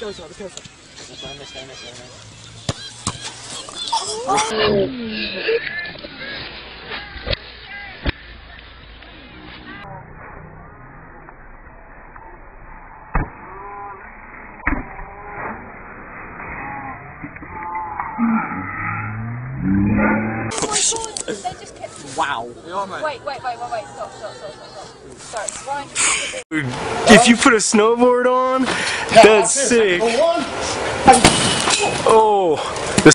Be careful, be careful. This one, this one, this. Oh my god, they just kept. Wow. Wait, wait, wait, wait, wait. Stop, stop, stop, stop, stop. Sorry, Ryan. If you put a snowboard on, that's sick. Oh.